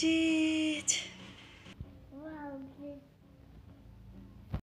did.